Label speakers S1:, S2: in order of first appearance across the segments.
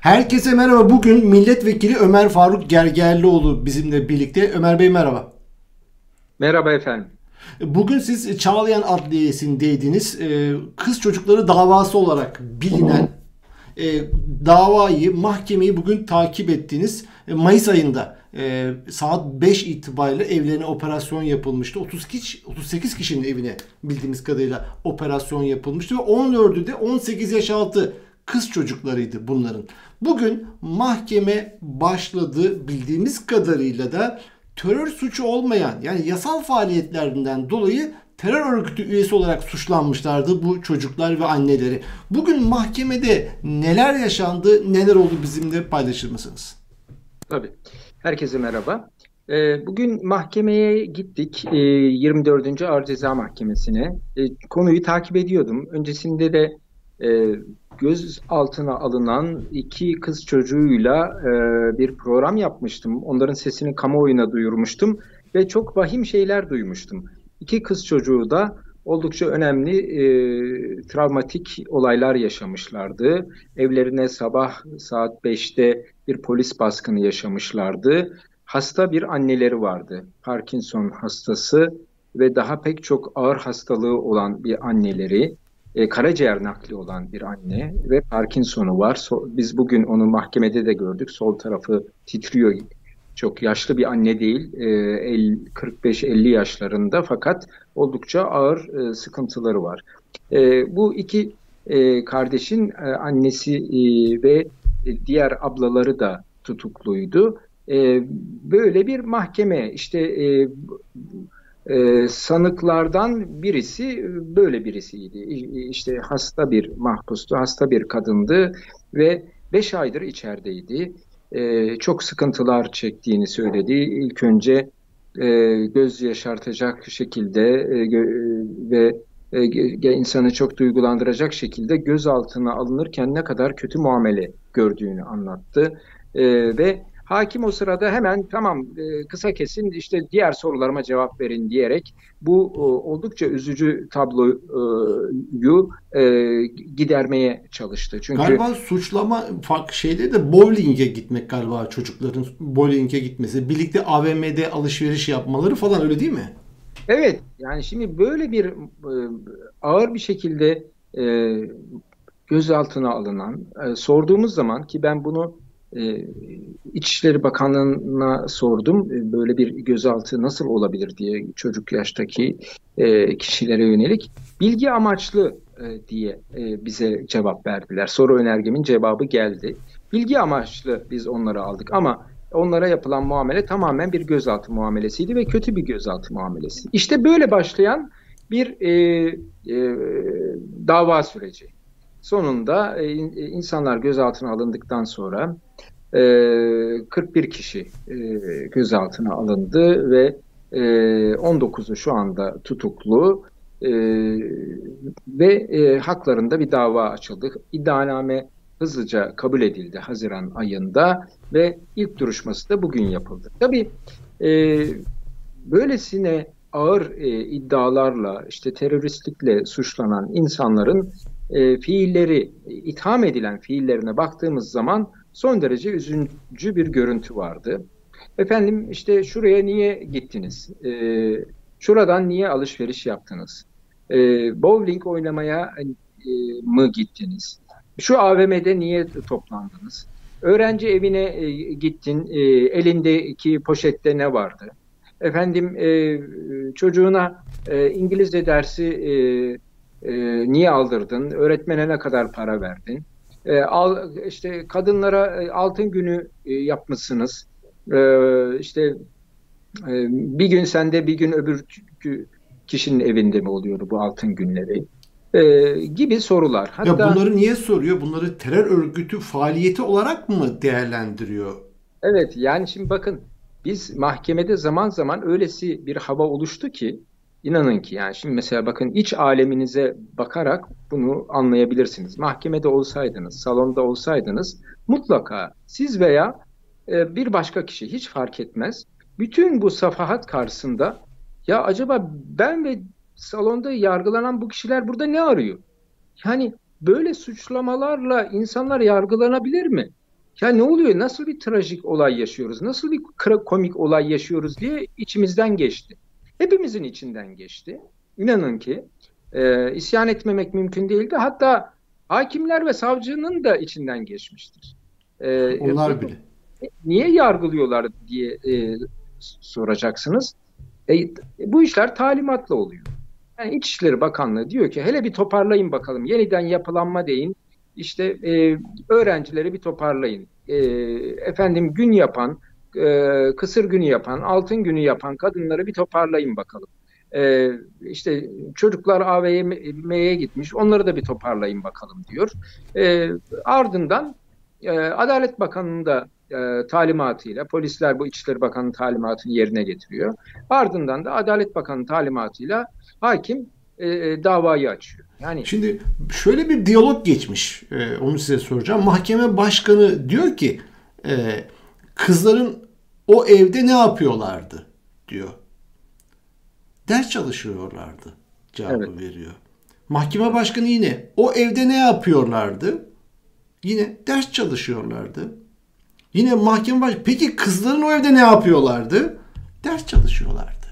S1: Herkese merhaba. Bugün milletvekili Ömer Faruk Gergerlioğlu bizimle birlikte. Ömer Bey merhaba.
S2: Merhaba efendim.
S1: Bugün siz Çağlayan Adliyesi'ndeydiniz. Ee, kız çocukları davası olarak bilinen e, davayı, mahkemeyi bugün takip ettiniz. E, Mayıs ayında e, saat 5 itibariyle evlerine operasyon yapılmıştı. 32 38 kişinin evine bildiğimiz kadarıyla operasyon yapılmıştı ve 14'ü de 18 yaş altı kız çocuklarıydı bunların. Bugün mahkeme başladı bildiğimiz kadarıyla da terör suçu olmayan yani yasal faaliyetlerinden dolayı terör örgütü üyesi olarak suçlanmışlardı bu çocuklar ve anneleri. Bugün mahkemede neler yaşandı, neler oldu bizimle paylaşır mısınız?
S2: Tabii. Herkese merhaba. Ee, bugün mahkemeye gittik. 24. Ağır Ceza Mahkemesi'ne. Ee, konuyu takip ediyordum. Öncesinde de e, göz altına alınan iki kız çocuğuyla e, bir program yapmıştım. Onların sesini kamuoyuna duyurmuştum ve çok vahim şeyler duymuştum. İki kız çocuğu da oldukça önemli e, travmatik olaylar yaşamışlardı. Evlerine sabah saat 5'te bir polis baskını yaşamışlardı. Hasta bir anneleri vardı. Parkinson hastası ve daha pek çok ağır hastalığı olan bir anneleri e, karaciğer nakli olan bir anne ve Parkinson'u var. So, biz bugün onu mahkemede de gördük. Sol tarafı titriyor. Çok yaşlı bir anne değil, e, 45-50 yaşlarında fakat oldukça ağır e, sıkıntıları var. E, bu iki e, kardeşin e, annesi e, ve diğer ablaları da tutukluydu. E, böyle bir mahkeme işte e, e, sanıklardan birisi böyle birisiydi. İşte hasta bir mahpustu, hasta bir kadındı ve 5 aydır içerideydi. E, çok sıkıntılar çektiğini söyledi. İlk önce e, göz yaşartacak şekilde e, ve e, insanı çok duygulandıracak şekilde gözaltına alınırken ne kadar kötü muamele gördüğünü anlattı. E, ve Hakim o sırada hemen tamam e, kısa kesin işte diğer sorularıma cevap verin diyerek bu oldukça üzücü tabloyu e, gidermeye çalıştı.
S1: Çünkü galiba suçlama farklı şeyde de bowling'e gitmek galiba çocukların bowling'e gitmesi, birlikte AVM'de alışveriş yapmaları falan öyle değil mi?
S2: Evet yani şimdi böyle bir e, ağır bir şekilde gözaltına alınan sorduğumuz zaman ki ben bunu e, İçişleri Bakanlığı'na sordum. E, böyle bir gözaltı nasıl olabilir diye çocuk yaştaki e, kişilere yönelik. Bilgi amaçlı e, diye e, bize cevap verdiler. Soru önergemin cevabı geldi. Bilgi amaçlı biz onları aldık ama onlara yapılan muamele tamamen bir gözaltı muamelesiydi ve kötü bir gözaltı muamelesi. İşte böyle başlayan bir e, e, dava süreci. Sonunda e, insanlar gözaltına alındıktan sonra 41 e, kişi e, gözaltına alındı ve 19'u şu anda tutuklu ve haklarında bir dava açıldı. İddianame hızlıca kabul edildi Haziran ayında ve ilk duruşması da bugün yapıldı. Tabii böylesine ağır iddialarla işte teröristlikle suçlanan insanların e, fiilleri, itham edilen fiillerine baktığımız zaman son derece üzüncü bir görüntü vardı. Efendim işte şuraya niye gittiniz? E, şuradan niye alışveriş yaptınız? E, bowling oynamaya e, mı gittiniz? Şu AVM'de niye toplandınız? Öğrenci evine e, gittin, e, elindeki poşette ne vardı? Efendim e, çocuğuna e, İngilizce dersi e, e, niye aldırdın? Öğretmene ne kadar para verdin? E, al, işte kadınlara e, altın günü e, yapmışsınız. E, işte e, bir gün sende bir gün öbür kişinin evinde mi oluyordu bu altın günleri? E, gibi sorular.
S1: Hatta, ya bunları niye soruyor? Bunları terör örgütü faaliyeti olarak mı değerlendiriyor?
S2: Evet yani şimdi bakın biz mahkemede zaman zaman öylesi bir hava oluştu ki İnanın ki yani şimdi mesela bakın iç aleminize bakarak bunu anlayabilirsiniz. Mahkemede olsaydınız, salonda olsaydınız mutlaka siz veya e, bir başka kişi hiç fark etmez. Bütün bu safahat karşısında ya acaba ben ve salonda yargılanan bu kişiler burada ne arıyor? Yani böyle suçlamalarla insanlar yargılanabilir mi? ya ne oluyor? Nasıl bir trajik olay yaşıyoruz? Nasıl bir komik olay yaşıyoruz diye içimizden geçti. Hepimizin içinden geçti. İnanın ki e, isyan etmemek mümkün değildi. Hatta hakimler ve savcının da içinden geçmiştir.
S1: E, Onlar bile.
S2: Niye yargılıyorlar diye e, soracaksınız. E, bu işler talimatla oluyor. Yani İçişleri Bakanlığı diyor ki hele bir toparlayın bakalım. Yeniden yapılanma deyin. İşte e, öğrencileri bir toparlayın. E, efendim gün yapan, e, kısır günü yapan, altın günü yapan kadınları bir toparlayın bakalım. E, işte çocuklar AVM'ye gitmiş, onları da bir toparlayın bakalım diyor. E, ardından e, Adalet Bakanı'nın da e, talimatıyla, polisler bu İçişleri Bakanı'nın talimatını yerine getiriyor. Ardından da Adalet Bakanı'nın talimatıyla hakim e, e, davayı açıyor.
S1: Yani Şimdi şöyle bir diyalog geçmiş. E, onu size soracağım. Mahkeme başkanı diyor ki e, kızların o evde ne yapıyorlardı diyor. Ders çalışıyorlardı cevabı evet. veriyor. Mahkeme başkanı yine o evde ne yapıyorlardı? Yine ders çalışıyorlardı. Yine mahkeme baş... Peki kızların o evde ne yapıyorlardı? Ders çalışıyorlardı.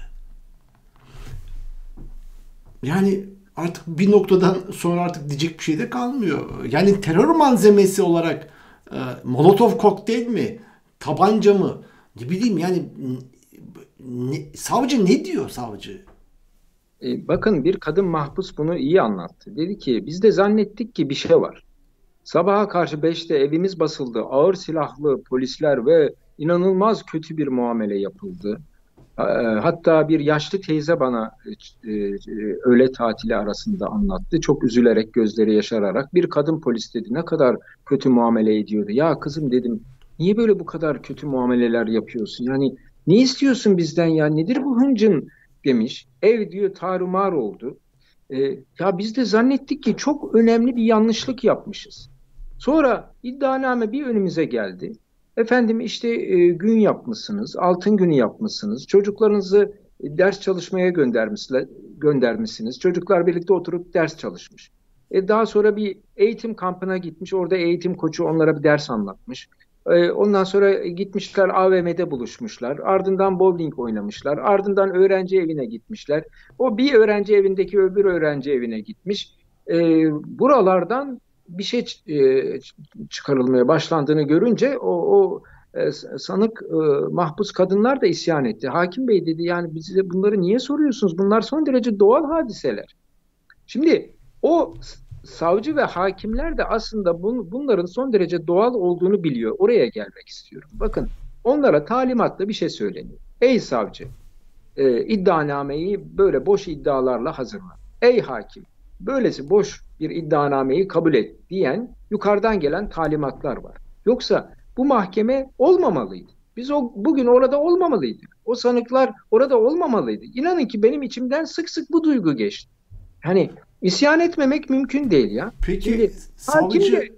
S1: Yani artık bir noktadan sonra artık diyecek bir şey de kalmıyor. Yani terör malzemesi olarak e, Molotov kokteyl mi? Tabanca mı? Ne bileyim yani ne, savcı ne diyor savcı?
S2: E, bakın bir kadın mahpus bunu iyi anlattı. Dedi ki biz de zannettik ki bir şey var. Sabaha karşı 5'te evimiz basıldı. Ağır silahlı polisler ve inanılmaz kötü bir muamele yapıldı. Ee, hatta bir yaşlı teyze bana e, e, öğle tatili arasında anlattı. Çok üzülerek, gözleri yaşararak. Bir kadın polis dedi ne kadar kötü muamele ediyordu. Ya kızım dedim niye böyle bu kadar kötü muameleler yapıyorsun? Yani ne istiyorsun bizden ya? Nedir bu hıncın? demiş. Ev diyor tarumar oldu. Ee, ya biz de zannettik ki çok önemli bir yanlışlık yapmışız. Sonra iddianame bir önümüze geldi. Efendim işte e, gün yapmışsınız, altın günü yapmışsınız, çocuklarınızı ders çalışmaya göndermişler, göndermişsiniz. Çocuklar birlikte oturup ders çalışmış. E, daha sonra bir eğitim kampına gitmiş, orada eğitim koçu onlara bir ders anlatmış. E, ondan sonra gitmişler AVM'de buluşmuşlar, ardından bowling oynamışlar, ardından öğrenci evine gitmişler. O bir öğrenci evindeki öbür öğrenci evine gitmiş. E, buralardan bir şey e, çıkarılmaya başlandığını görünce o, o e, sanık e, mahpus kadınlar da isyan etti. Hakim Bey dedi yani bize bunları niye soruyorsunuz? Bunlar son derece doğal hadiseler. Şimdi o savcı ve hakimler de aslında bun, bunların son derece doğal olduğunu biliyor. Oraya gelmek istiyorum. Bakın onlara talimatla bir şey söyleniyor. Ey savcı e, iddianameyi böyle boş iddialarla hazırla. Ey hakim böylesi boş bir iddianameyi kabul et diyen yukarıdan gelen talimatlar var. Yoksa bu mahkeme olmamalıydı. Biz o bugün orada olmamalıydık. O sanıklar orada olmamalıydı. İnanın ki benim içimden sık sık bu duygu geçti. Hani isyan etmemek mümkün değil ya.
S1: Peki Şimdi, savcı de...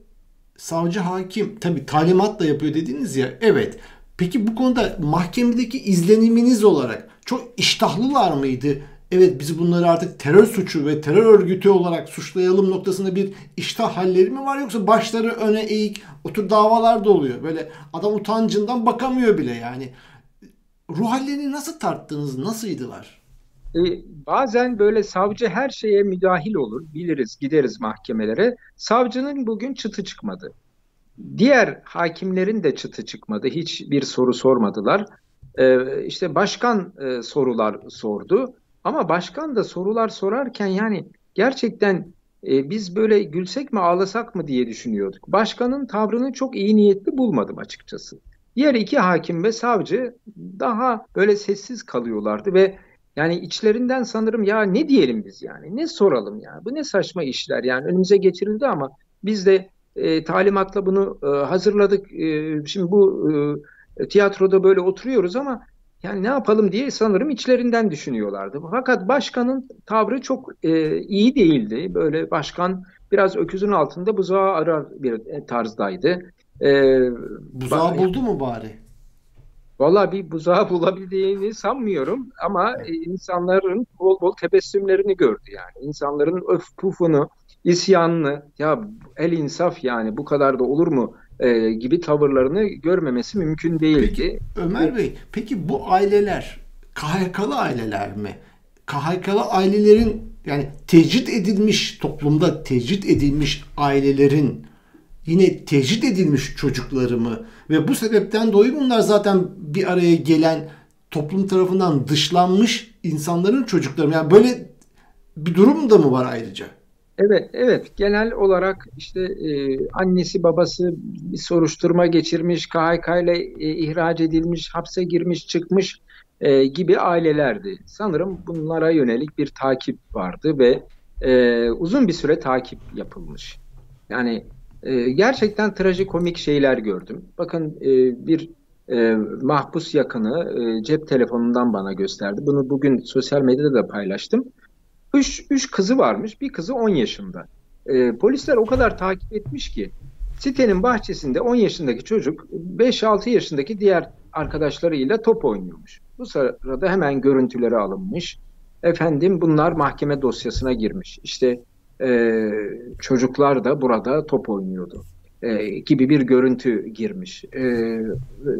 S1: savcı hakim tabi talimat da yapıyor dediniz ya. Evet. Peki bu konuda mahkemedeki izleniminiz olarak çok iştahlılar mıydı? evet biz bunları artık terör suçu ve terör örgütü olarak suçlayalım noktasında bir iştah halleri mi var yoksa başları öne eğik otur davalar da oluyor. Böyle adam utancından bakamıyor bile yani. Ruh hallerini nasıl tarttınız? Nasıldılar?
S2: Ee, bazen böyle savcı her şeye müdahil olur. Biliriz, gideriz mahkemelere. Savcının bugün çıtı çıkmadı. Diğer hakimlerin de çıtı çıkmadı. Hiçbir soru sormadılar. Ee, işte başkan e, sorular sordu. Ama başkan da sorular sorarken yani gerçekten e, biz böyle gülsek mi ağlasak mı diye düşünüyorduk. Başkanın tavrını çok iyi niyetli bulmadım açıkçası. Diğer iki hakim ve savcı daha böyle sessiz kalıyorlardı ve yani içlerinden sanırım ya ne diyelim biz yani ne soralım yani bu ne saçma işler yani önümüze getirildi ama biz de e, talimatla bunu e, hazırladık. E, şimdi bu e, tiyatroda böyle oturuyoruz ama yani ne yapalım diye sanırım içlerinden düşünüyorlardı. Fakat başkanın tavrı çok e, iyi değildi. Böyle başkan biraz öküzün altında buzağı arar bir tarzdaydı.
S1: E, buzağı buldu mu bari?
S2: Valla bir buzağı bulabildiğini sanmıyorum ama evet. insanların bol bol tebessümlerini gördü yani. İnsanların öf pufunu, isyanını ya el insaf yani bu kadar da olur mu e, gibi tavırlarını görmemesi mümkün değildi.
S1: Peki, Ömer Bey, peki bu aileler KHK'lı aileler mi? KHK'lı ailelerin yani tecrit edilmiş toplumda tecrit edilmiş ailelerin yine tecrit edilmiş çocukları mı? Ve bu sebepten dolayı bunlar zaten bir araya gelen toplum tarafından dışlanmış insanların çocukları. Yani böyle bir durum da mı var ayrıca?
S2: Evet, evet. Genel olarak işte e, annesi babası bir soruşturma geçirmiş, KHK ile e, ihraç edilmiş, hapse girmiş, çıkmış e, gibi ailelerdi. Sanırım bunlara yönelik bir takip vardı ve e, uzun bir süre takip yapılmış. Yani e, gerçekten trajikomik şeyler gördüm. Bakın e, bir e, mahpus yakını e, cep telefonundan bana gösterdi. Bunu bugün sosyal medyada da paylaştım. Üç, üç kızı varmış. Bir kızı 10 yaşında. E, polisler o kadar takip etmiş ki sitenin bahçesinde 10 yaşındaki çocuk 5-6 yaşındaki diğer arkadaşlarıyla top oynuyormuş. Bu sırada hemen görüntüleri alınmış. Efendim bunlar mahkeme dosyasına girmiş. İşte e, çocuklar da burada top oynuyordu e, gibi bir görüntü girmiş. E,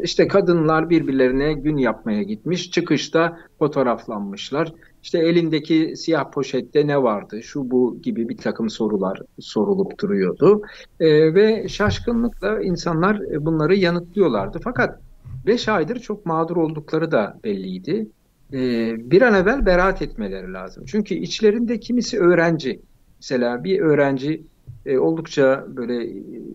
S2: işte kadınlar birbirlerine gün yapmaya gitmiş. Çıkışta fotoğraflanmışlar. İşte elindeki siyah poşette ne vardı, şu bu gibi bir takım sorular sorulup duruyordu. E, ve şaşkınlıkla insanlar bunları yanıtlıyorlardı. Fakat 5 aydır çok mağdur oldukları da belliydi. E, bir an evvel beraat etmeleri lazım. Çünkü içlerinde kimisi öğrenci. Mesela bir öğrenci e, oldukça böyle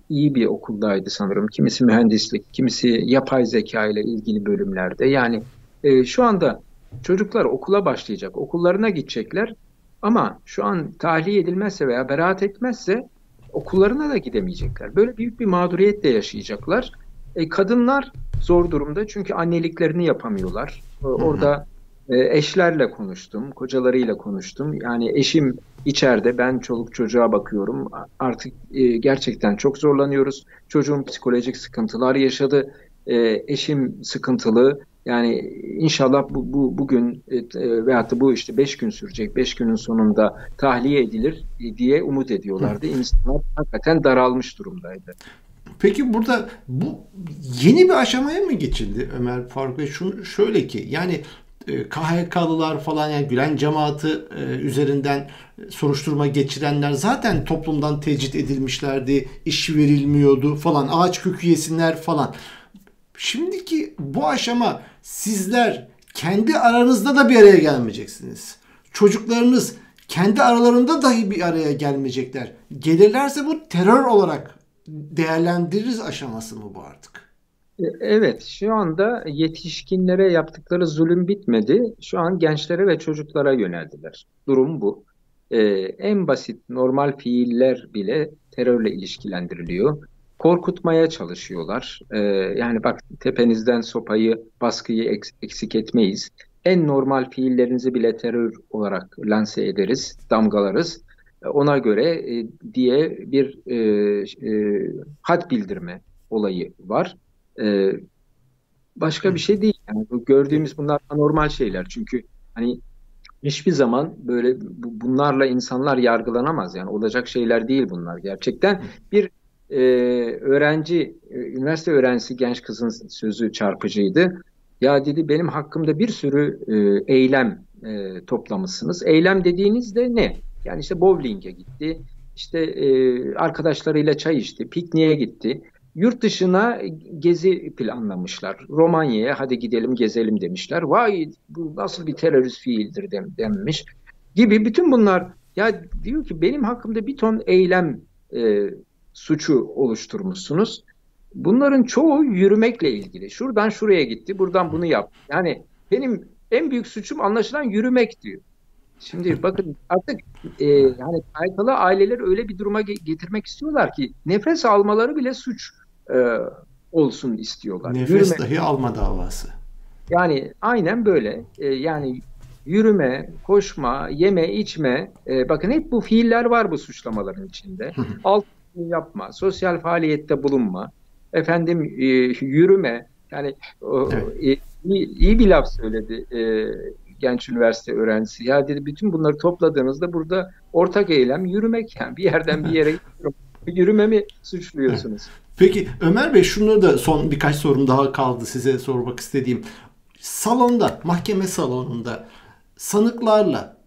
S2: iyi bir okuldaydı sanırım. Kimisi mühendislik, kimisi yapay zeka ile ilgili bölümlerde. Yani e, şu anda çocuklar okula başlayacak, okullarına gidecekler. Ama şu an tahliye edilmezse veya beraat etmezse okullarına da gidemeyecekler. Böyle büyük bir mağduriyet de yaşayacaklar. E, kadınlar zor durumda çünkü anneliklerini yapamıyorlar. E, orada e, eşlerle konuştum, kocalarıyla konuştum. Yani eşim içeride, ben çoluk çocuğa bakıyorum. Artık e, gerçekten çok zorlanıyoruz. Çocuğum psikolojik sıkıntılar yaşadı. E, eşim sıkıntılı. Yani inşallah bu, bu bugün e, e veyahut da bu işte beş gün sürecek, beş günün sonunda tahliye edilir diye umut ediyorlardı. İnsanlar hakikaten daralmış durumdaydı.
S1: Peki burada bu yeni bir aşamaya mı geçildi Ömer Faruk Bey? Şunu, şöyle ki yani e, KHK'lılar falan yani Gülen cemaati e, üzerinden soruşturma geçirenler zaten toplumdan tecrit edilmişlerdi, iş verilmiyordu falan, ağaç kökü yesinler falan. Şimdiki bu aşama sizler kendi aranızda da bir araya gelmeyeceksiniz. Çocuklarınız kendi aralarında dahi bir araya gelmeyecekler. Gelirlerse bu terör olarak değerlendiririz aşaması mı bu artık?
S2: E, evet, şu anda yetişkinlere yaptıkları zulüm bitmedi. Şu an gençlere ve çocuklara yöneldiler. Durum bu. Ee, en basit normal fiiller bile terörle ilişkilendiriliyor. Korkutmaya çalışıyorlar. Ee, yani bak tepenizden sopayı, baskıyı eksik etmeyiz. En normal fiillerinizi bile terör olarak lanse ederiz, damgalarız. Ona göre e, diye bir e, e, had bildirme olayı var. E, başka bir şey değil. Yani bu gördüğümüz bunlar anormal şeyler. Çünkü hani hiçbir zaman böyle bunlarla insanlar yargılanamaz. Yani olacak şeyler değil bunlar. Gerçekten bir e, öğrenci, e, üniversite öğrencisi genç kızın sözü çarpıcıydı. Ya dedi benim hakkımda bir sürü e, eylem e, toplamışsınız. Eylem dediğinizde ne? Yani işte bowling'e gitti, işte e, arkadaşlarıyla çay içti, pikniğe gitti yurt dışına gezi planlamışlar. Romanya'ya hadi gidelim gezelim demişler. Vay bu nasıl bir terörist fiildir denmiş gibi bütün bunlar ya diyor ki benim hakkımda bir ton eylem e, suçu oluşturmuşsunuz. Bunların çoğu yürümekle ilgili. Şuradan şuraya gitti, buradan bunu yap. Yani benim en büyük suçum anlaşılan yürümek diyor. Şimdi bakın artık e, yani kaygılı aileler öyle bir duruma getirmek istiyorlar ki nefes almaları bile suç e, olsun istiyorlar.
S1: Nefes yürüme, dahi alma davası.
S2: Yani aynen böyle. E, yani yürüme, koşma, yeme, içme. E, bakın hep bu fiiller var bu suçlamaların içinde. Alt yapma, sosyal faaliyette bulunma, efendim e, yürüme. Yani o, evet. e, iyi, iyi bir laf söyledi e, genç üniversite öğrencisi. Ya dedi bütün bunları topladığınızda burada ortak eylem yürümek yani bir yerden bir yere yürümemi suçluyorsunuz.
S1: Peki Ömer Bey şunları da son birkaç sorum daha kaldı size sormak istediğim. Salonda, mahkeme salonunda sanıklarla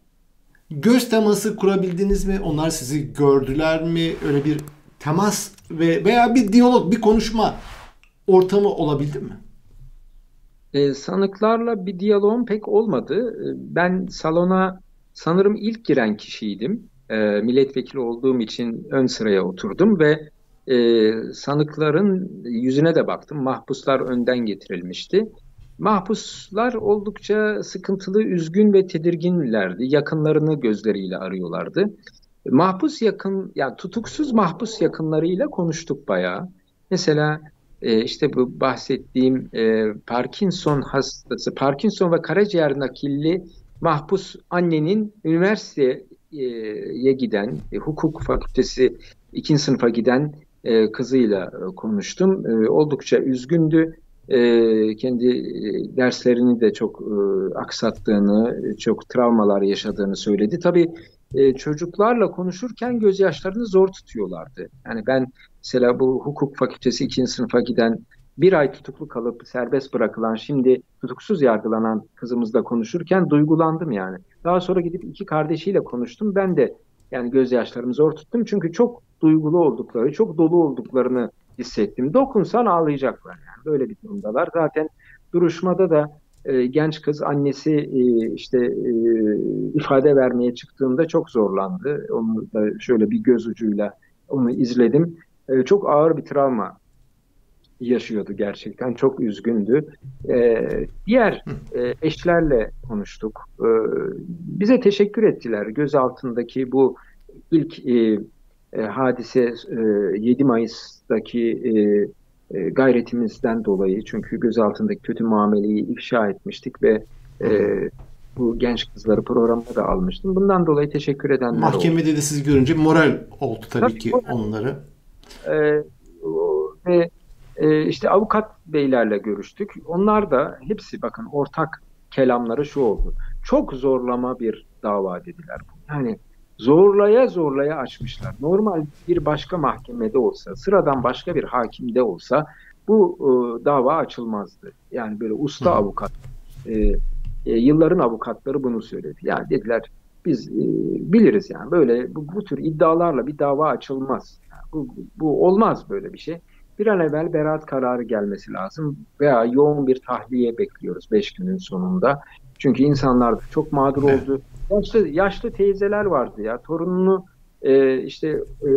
S1: göz teması kurabildiniz mi? Onlar sizi gördüler mi? Öyle bir temas ve veya bir diyalog, bir konuşma ortamı olabildi mi?
S2: E, sanıklarla bir diyalogum pek olmadı. E, ben salona sanırım ilk giren kişiydim. E, milletvekili olduğum için ön sıraya oturdum ve e, sanıkların yüzüne de baktım. Mahpuslar önden getirilmişti. Mahpuslar oldukça sıkıntılı, üzgün ve tedirginlerdi. Yakınlarını gözleriyle arıyorlardı. Mahpus yakın, yani tutuksuz mahpus yakınlarıyla konuştuk bayağı. Mesela e, işte bu bahsettiğim e, Parkinson hastası, Parkinson ve karaciğer nakilli mahpus annenin üniversiteye giden, e, hukuk fakültesi ikinci sınıfa giden e, kızıyla e, konuştum. E, oldukça üzgündü. Kendi derslerini de çok aksattığını, çok travmalar yaşadığını söyledi. Tabii çocuklarla konuşurken gözyaşlarını zor tutuyorlardı. Yani ben mesela bu hukuk fakültesi ikinci sınıfa giden bir ay tutuklu kalıp serbest bırakılan şimdi tutuksuz yargılanan kızımızla konuşurken duygulandım yani. Daha sonra gidip iki kardeşiyle konuştum. Ben de yani gözyaşlarımı zor tuttum çünkü çok duygulu oldukları, çok dolu olduklarını hissettim. Dokunsan ağlayacaklar yani böyle bir durumdalar. Zaten duruşmada da e, genç kız annesi e, işte e, ifade vermeye çıktığında çok zorlandı. Onu da şöyle bir göz ucuyla onu izledim. E, çok ağır bir travma yaşıyordu gerçekten. Çok üzgündü. E, diğer e, eşlerle konuştuk. E, bize teşekkür ettiler. Göz altındaki bu ilk e, e, hadise e, 7 Mayıs'taki e, e, gayretimizden dolayı çünkü göz altındaki kötü muameleyi ifşa etmiştik ve e, bu genç kızları programda da almıştım. Bundan dolayı teşekkür edenler
S1: Mahkemede
S2: oldu.
S1: de siz görünce moral oldu tabii, tabii ki onları.
S2: E, ve e, işte avukat beylerle görüştük. Onlar da hepsi bakın ortak kelamları şu oldu. Çok zorlama bir dava dediler. Yani zorlaya zorlaya açmışlar. Normal bir başka mahkemede olsa, sıradan başka bir hakimde olsa bu e, dava açılmazdı. Yani böyle usta Hı. avukat, e, e, yılların avukatları bunu söyledi. Yani dediler biz e, biliriz yani böyle bu, bu tür iddialarla bir dava açılmaz. Yani bu, bu olmaz böyle bir şey. Bir an evvel beraat kararı gelmesi lazım veya yoğun bir tahliye bekliyoruz 5 günün sonunda. Çünkü insanlar çok mağdur oldu. Yaşlı, yaşlı teyzeler vardı ya. Torununu e, işte e,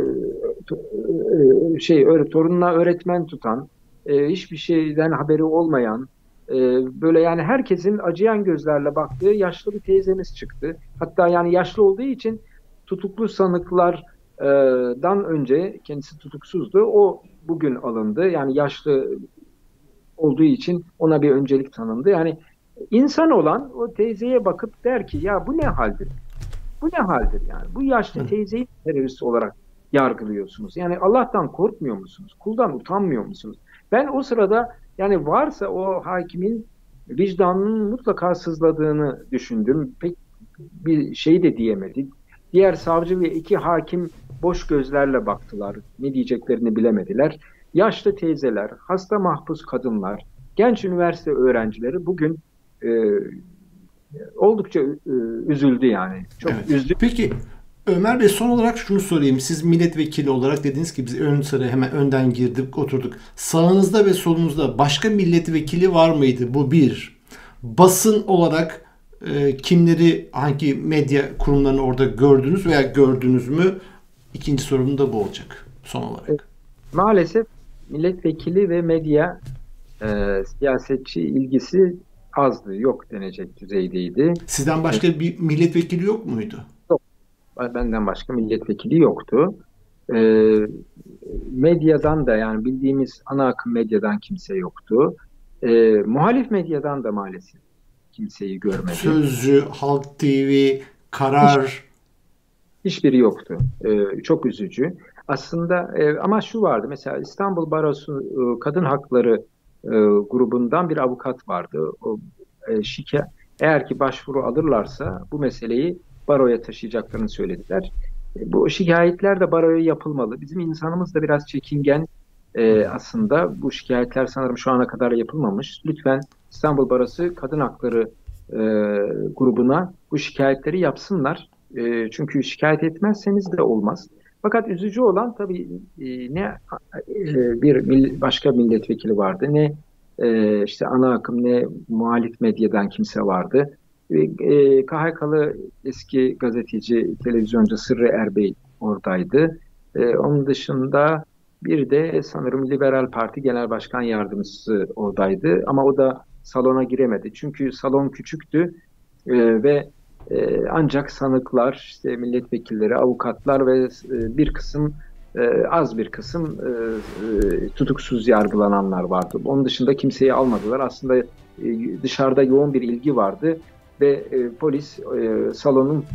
S2: e, şey öyle torununa öğretmen tutan, e, hiçbir şeyden haberi olmayan, e, böyle yani herkesin acıyan gözlerle baktığı yaşlı bir teyzemiz çıktı. Hatta yani yaşlı olduğu için tutuklu sanıklardan önce kendisi tutuksuzdu. O bugün alındı. Yani yaşlı olduğu için ona bir öncelik tanındı. Yani İnsan olan o teyzeye bakıp der ki ya bu ne haldir? Bu ne haldir yani? Bu yaşlı teyzeyi terörist olarak yargılıyorsunuz. Yani Allah'tan korkmuyor musunuz? Kuldan utanmıyor musunuz? Ben o sırada yani varsa o hakimin vicdanının mutlaka sızladığını düşündüm. Pek bir şey de diyemedi. Diğer savcı ve iki hakim boş gözlerle baktılar. Ne diyeceklerini bilemediler. Yaşlı teyzeler, hasta mahpus kadınlar, genç üniversite öğrencileri bugün e, oldukça e, üzüldü yani. Çok evet. üzdü.
S1: Peki Ömer Bey son olarak şunu sorayım. Siz milletvekili olarak dediniz ki biz ön sıra hemen önden girdik oturduk. Sağınızda ve solunuzda başka milletvekili var mıydı? Bu bir. Basın olarak e, kimleri hangi medya kurumlarını orada gördünüz veya gördünüz mü? İkinci sorum da bu olacak son olarak.
S2: Maalesef milletvekili ve medya e, siyasetçi ilgisi azdı, yok denecek düzeydeydi.
S1: Sizden başka bir milletvekili yok muydu?
S2: Yok. Benden başka milletvekili yoktu. Ee, medyadan da yani bildiğimiz ana akım medyadan kimse yoktu. Ee, muhalif medyadan da maalesef kimseyi görmedim.
S1: Sözcü, Halk TV, Karar... Hiç,
S2: hiçbiri yoktu. Ee, çok üzücü. Aslında e, ama şu vardı mesela İstanbul Barosu e, Kadın Hakları e, grubundan bir avukat vardı. O e, şike eğer ki başvuru alırlarsa bu meseleyi baroya taşıyacaklarını söylediler. E, bu şikayetler de baroya yapılmalı. Bizim insanımız da biraz çekingen. e, aslında bu şikayetler sanırım şu ana kadar yapılmamış. Lütfen İstanbul Barası Kadın Hakları e, grubuna bu şikayetleri yapsınlar. E, çünkü şikayet etmezseniz de olmaz. Fakat üzücü olan tabii e, ne e, bir mil, başka milletvekili vardı, ne e, işte ana akım, ne muhalif medyadan kimse vardı. E, KHK'lı eski gazeteci, televizyoncu Sırrı Erbey oradaydı. E, onun dışında bir de sanırım Liberal Parti Genel Başkan Yardımcısı oradaydı ama o da salona giremedi. Çünkü salon küçüktü e, ve e, ancak sanıklar, işte milletvekilleri, avukatlar ve e, bir kısım e, az bir kısım e, e, tutuksuz yargılananlar vardı. Onun dışında kimseyi almadılar. Aslında e, dışarıda yoğun bir ilgi vardı ve e, polis e, salonun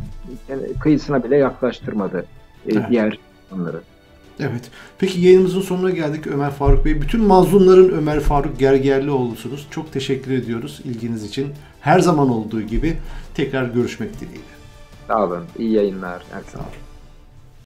S2: yani kıyısına bile yaklaştırmadı e, evet. diğer onları.
S1: Evet. Peki yayınımızın sonuna geldik Ömer Faruk Bey. Bütün mazlumların Ömer Faruk Gergerlioğlu'sunuz. Çok teşekkür ediyoruz ilginiz için. Her zaman olduğu gibi tekrar görüşmek dileğiyle.
S2: Sağ olun. İyi yayınlar. Her
S1: Sağ olun.